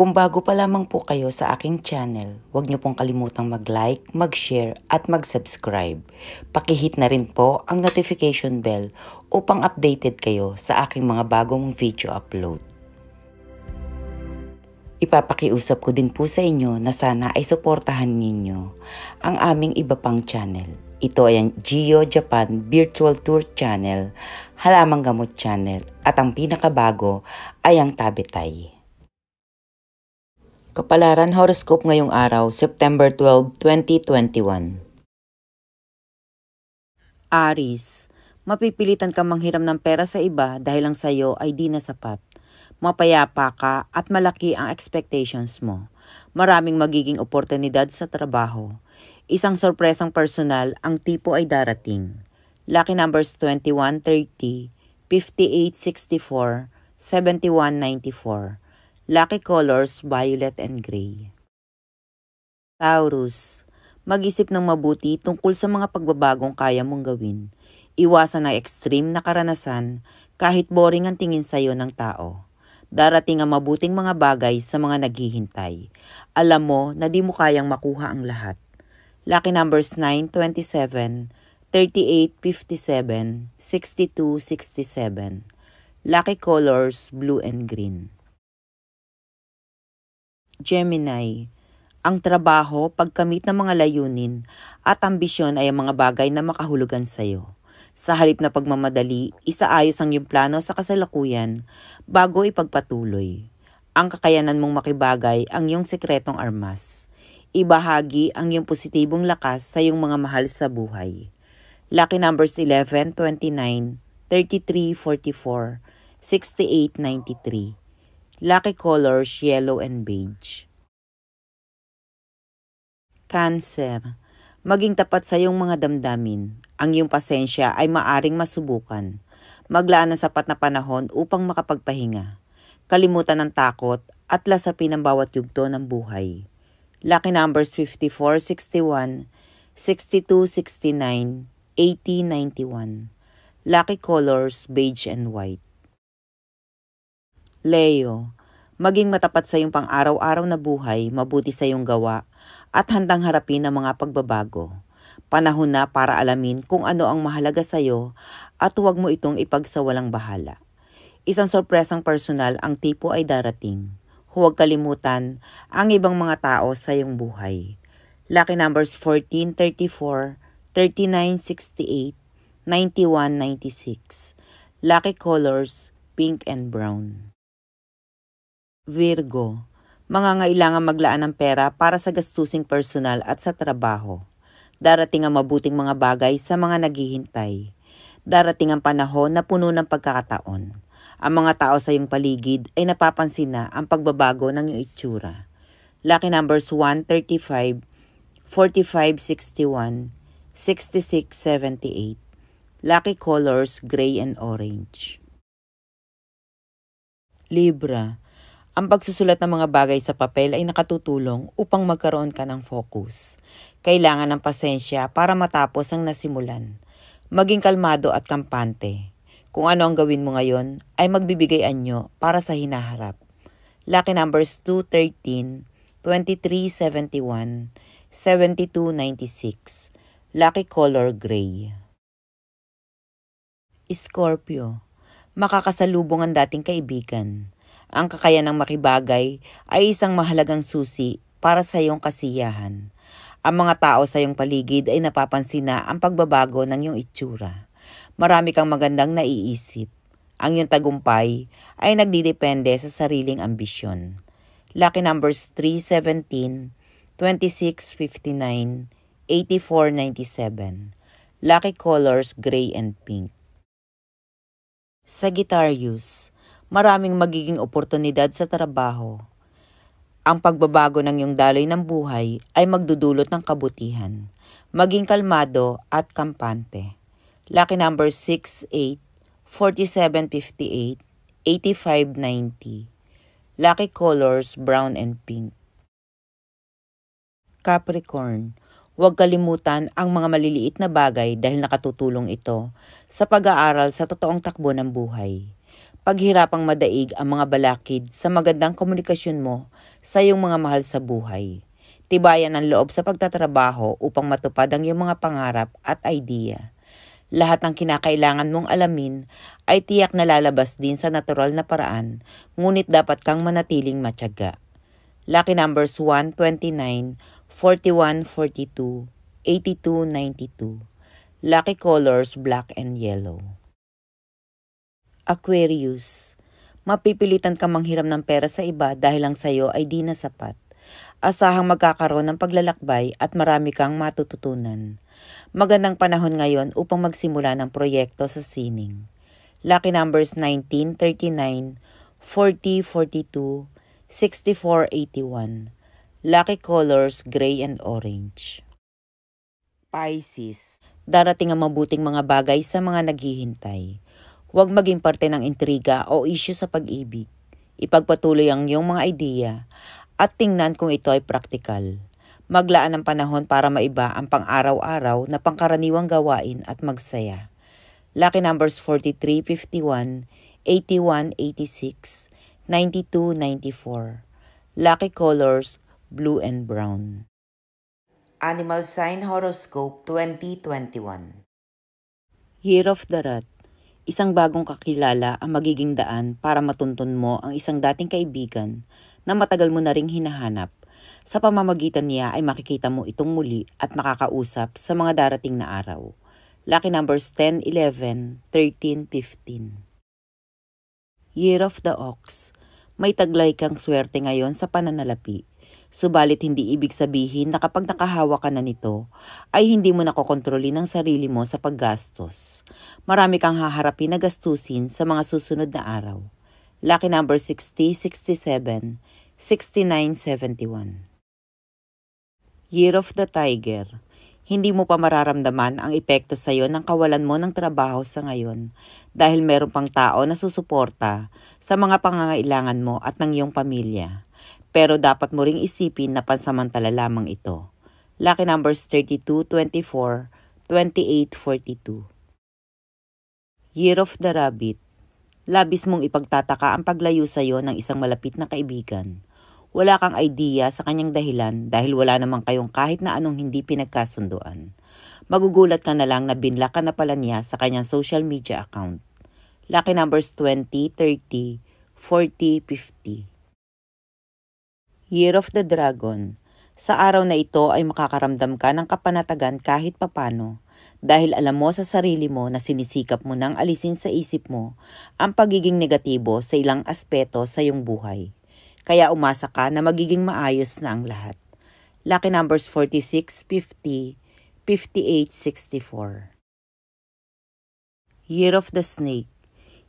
Kung bago pa lamang po kayo sa aking channel, huwag niyo pong kalimutang mag-like, mag-share at mag-subscribe. Pakihit na rin po ang notification bell upang updated kayo sa aking mga bagong video upload. Ipapakiusap ko din po sa inyo na sana ay suportahan ninyo ang aming iba pang channel. Ito ay ang Geo Japan Virtual Tour Channel, Halamang Gamot Channel at ang pinakabago ay ang Tabitay. Kapalaran Horoscope ngayong araw, September 12, 2021. Aris, mapipilitan ka manghiram ng pera sa iba dahil lang sa'yo ay di na sapat. Mapayapa ka at malaki ang expectations mo. Maraming magiging oportunidad sa trabaho. Isang sorpresang personal ang tipo ay darating. Lucky numbers 2130, 5864, 7194. Lucky colors, violet and gray. Taurus, mag-isip ng mabuti tungkol sa mga pagbabagong kaya mong gawin. Iwasan ang extreme na karanasan kahit boring ang tingin sa iyo ng tao. Darating ang mabuting mga bagay sa mga naghihintay. Alam mo na di mo kayang makuha ang lahat. Lucky numbers 9, 27, 38, 57, 62, 67. Lucky colors, blue and green. Gemini, ang trabaho, pagkamit ng mga layunin at ambisyon ay ang mga bagay na makahulugan sa iyo. Sa halip na pagmamadali, isaayos ang iyong plano sa kasalukuyan bago ipagpatuloy. Ang kakayanan mong makibagay ang iyong sekretong armas. Ibahagi ang iyong positibong lakas sa iyong mga mahal sa buhay. Lucky numbers 11, 29, 33, 44, 68, 93. Lucky colors, yellow and beige. Cancer. Maging tapat sa iyong mga damdamin. Ang iyong pasensya ay maaring masubukan. Maglaan ng sapat na panahon upang makapagpahinga. Kalimutan ng takot at lasapin ang bawat yugto ng buhay. Lucky numbers 54, 61, 62, 69, 80, 91. Lucky colors, beige and white. Leo, maging matapat sa iyong pang-araw-araw na buhay, mabuti sa iyong gawa, at handang harapin ang mga pagbabago. Panahon na para alamin kung ano ang mahalaga sa iyo at huwag mo itong ipagsawalang bahala. Isang sorpresang personal ang tipo ay darating. Huwag kalimutan ang ibang mga tao sa iyong buhay. Lucky numbers 14, 34, 39, 68, 91, 96. Lucky colors, pink and brown. Virgo, mangangailangan maglaan ng pera para sa gastusing personal at sa trabaho. Darating ang mabuting mga bagay sa mga naghihintay. Darating ang panahon na puno ng pagkakataon. Ang mga tao sa iyong paligid ay napapansin na ang pagbabago ng iyong itsura. Lucky numbers 135, 45, 61, 66, 78. Lucky colors gray and orange. Libra, ang pagsusulat ng mga bagay sa papel ay nakatutulong upang magkaroon ka ng focus. Kailangan ng pasensya para matapos ang nasimulan. Maging kalmado at kampante. Kung ano ang gawin mo ngayon ay magbibigay anyo para sa hinaharap. Lucky numbers 213, 2371, 7296. Lucky color gray. Scorpio, makakasalubong ang dating kaibigan ang kakayanang makibagay ay isang mahalagang susi para sa iyong kasiyahan. Ang mga tao sa iyong paligid ay napapansin na ang pagbabago ng iyong itsura. Marami kang magandang naiisip. Ang iyong tagumpay ay nagdidepende sa sariling ambisyon. Lucky numbers 317, 2659, 8497. Lucky colors gray and pink. Sagittarius, maraming magiging oportunidad sa trabaho. Ang pagbabago ng iyong daloy ng buhay ay magdudulot ng kabutihan. Maging kalmado at kampante. Lucky number 68, 4758, 8590. Lucky colors brown and pink. Capricorn, huwag kalimutan ang mga maliliit na bagay dahil nakatutulong ito sa pag-aaral sa totoong takbo ng buhay paghirapang madaig ang mga balakid sa magandang komunikasyon mo sa iyong mga mahal sa buhay. Tibayan ang loob sa pagtatrabaho upang matupad ang iyong mga pangarap at idea. Lahat ng kinakailangan mong alamin ay tiyak na lalabas din sa natural na paraan, ngunit dapat kang manatiling matyaga. Lucky numbers 1, 29, 41, 42, 82, 92. Lucky colors black and yellow. Aquarius, mapipilitan ka manghiram ng pera sa iba dahil lang sa'yo ay di na sapat. Asahang magkakaroon ng paglalakbay at marami kang matututunan. Magandang panahon ngayon upang magsimula ng proyekto sa sining. Lucky numbers 19, 39, 40, 42, 64, 81. Lucky colors gray and orange. Pisces, darating ang mabuting mga bagay sa mga naghihintay. Huwag maging parte ng intriga o issue sa pag-ibig. Ipagpatuloy ang iyong mga ideya at tingnan kung ito ay praktikal. Maglaan ng panahon para maiba ang pang-araw-araw na pangkaraniwang gawain at magsaya. Lucky numbers 43, 51, 81, 86, 92, 94. Lucky colors blue and brown. Animal Sign Horoscope 2021 Year of the Rat Isang bagong kakilala ang magiging daan para matuntun mo ang isang dating kaibigan na matagal mo na ring hinahanap. Sa pamamagitan niya ay makikita mo itong muli at makakausap sa mga darating na araw. Lucky numbers 10, 11, 13, 15. Year of the Ox May taglay kang swerte ngayon sa pananalapi. Subalit hindi ibig sabihin na kapag nakahawa ka na nito, ay hindi mo nakokontrolin ang sarili mo sa paggastos. Marami kang haharapin na gastusin sa mga susunod na araw. Lucky number 60, 67, 69, 71. Year of the Tiger hindi mo pa mararamdaman ang epekto sa iyo ng kawalan mo ng trabaho sa ngayon dahil meron pang tao na susuporta sa mga pangangailangan mo at ng iyong pamilya. Pero dapat mo ring isipin na pansamantala lamang ito. Lucky numbers 32, 24, 28, 42. Year of the Rabbit Labis mong ipagtataka ang paglayo sa iyo ng isang malapit na kaibigan. Wala kang idea sa kanyang dahilan dahil wala namang kayong kahit na anong hindi pinagkasunduan. Magugulat ka na lang na binla ka na pala niya sa kanyang social media account. Lucky numbers 20, 30, 40, 50. Year of the Dragon. Sa araw na ito ay makakaramdam ka ng kapanatagan kahit papano dahil alam mo sa sarili mo na sinisikap mo nang alisin sa isip mo ang pagiging negatibo sa ilang aspeto sa iyong buhay. Kaya umasa ka na magiging maayos na ang lahat. Lucky numbers 46, 50, 58, 64. Year of the Snake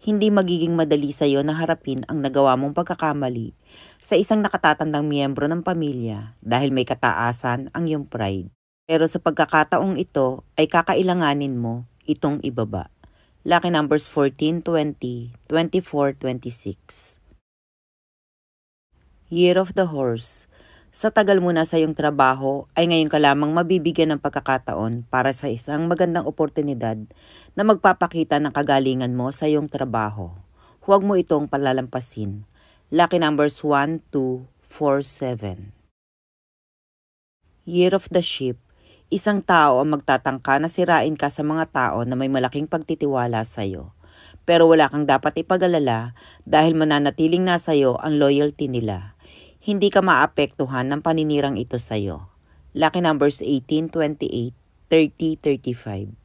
hindi magiging madali sa iyo na harapin ang nagawa mong pagkakamali sa isang nakatatandang miyembro ng pamilya dahil may kataasan ang iyong pride. Pero sa pagkakataong ito ay kakailanganin mo itong ibaba. Lucky numbers 14, 20, 24, 26. Year of the Horse sa tagal mo na sa iyong trabaho ay ngayon ka lamang mabibigyan ng pagkakataon para sa isang magandang oportunidad na magpapakita ng kagalingan mo sa iyong trabaho. Huwag mo itong palalampasin. Lucky numbers 1, 2, 4, 7. Year of the Sheep Isang tao ang magtatangka na sirain ka sa mga tao na may malaking pagtitiwala sa iyo. Pero wala kang dapat ipag-alala dahil mananatiling nasa iyo ang loyalty nila hindi ka maapektuhan ng paninirang ito sa iyo. Lucky numbers 18, 28, 30, 35.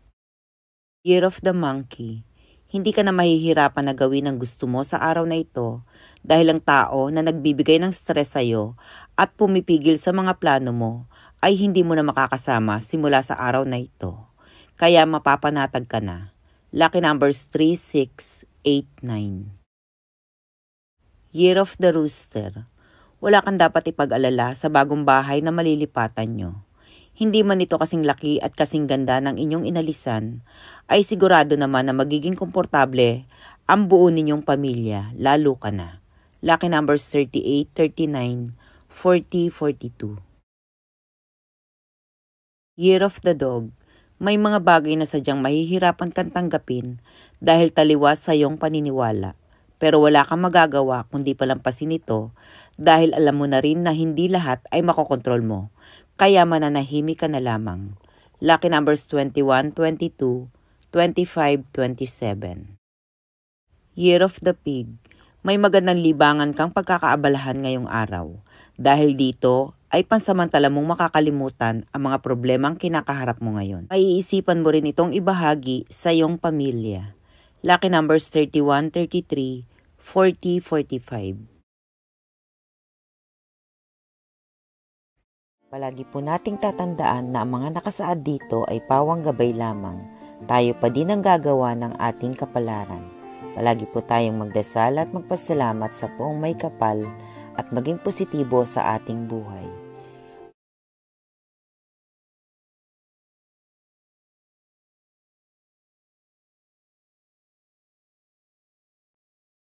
Year of the Monkey Hindi ka na mahihirapan na gawin ang gusto mo sa araw na ito dahil ang tao na nagbibigay ng stress sa iyo at pumipigil sa mga plano mo ay hindi mo na makakasama simula sa araw na ito. Kaya mapapanatag ka na. Lucky numbers 3, 6, 8, 9. Year of the Rooster wala kang dapat ipag-alala sa bagong bahay na malilipatan nyo. Hindi man ito kasing laki at kasing ganda ng inyong inalisan, ay sigurado naman na magiging komportable ang buo ninyong pamilya, lalo ka na. Lucky numbers 38, 39, 40, 42. Year of the Dog May mga bagay na sadyang mahihirapan kang tanggapin dahil taliwas sa iyong paniniwala pero wala kang magagawa kundi palampasin ito dahil alam mo na rin na hindi lahat ay makokontrol mo. Kaya mananahimik ka na lamang. Lucky numbers 21, 22, 25, 27. Year of the Pig. May magandang libangan kang pagkakaabalahan ngayong araw. Dahil dito ay pansamantala mong makakalimutan ang mga problemang kinakaharap mo ngayon. Maiisipan mo rin itong ibahagi sa iyong pamilya. Lucky numbers 31, 33, 40, 45. Palagi po nating tatandaan na ang mga nakasaad dito ay pawang gabay lamang. Tayo pa din ang gagawa ng ating kapalaran. Palagi po tayong magdasal at magpasalamat sa poong may kapal at maging positibo sa ating buhay.